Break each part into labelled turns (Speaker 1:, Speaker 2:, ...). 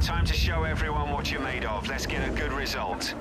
Speaker 1: Time to show everyone what you're made of. Let's get a good result.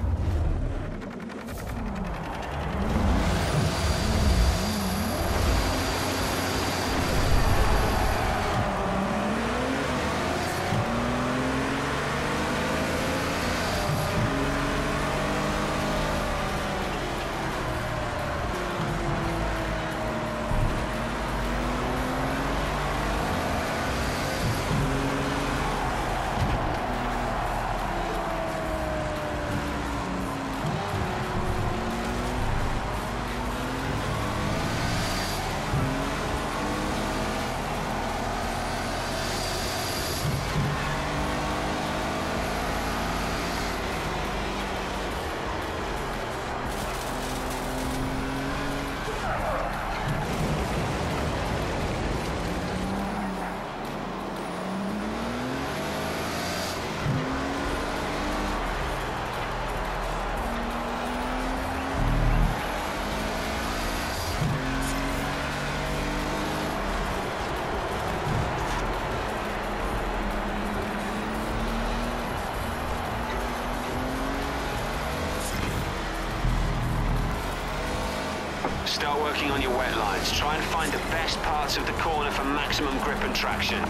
Speaker 1: Start working on your wet lines. Try and find the best parts of the corner for maximum grip and traction.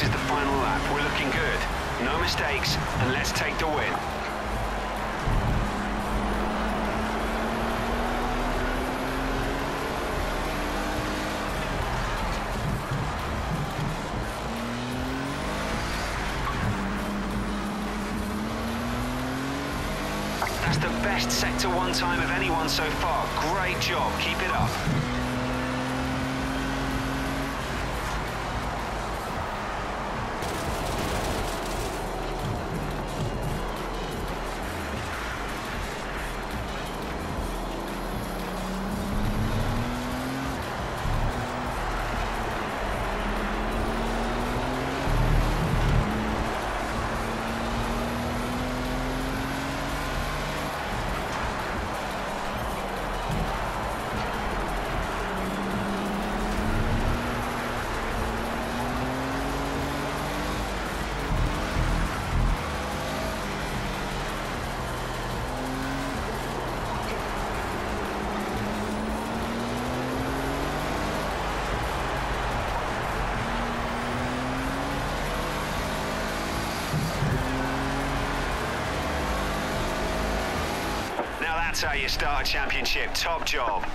Speaker 1: This is the final lap. We're looking good. No mistakes, and let's take the win. That's the best Sector 1 time of anyone so far. Great job. Keep it up. That's how you start a championship. Top job.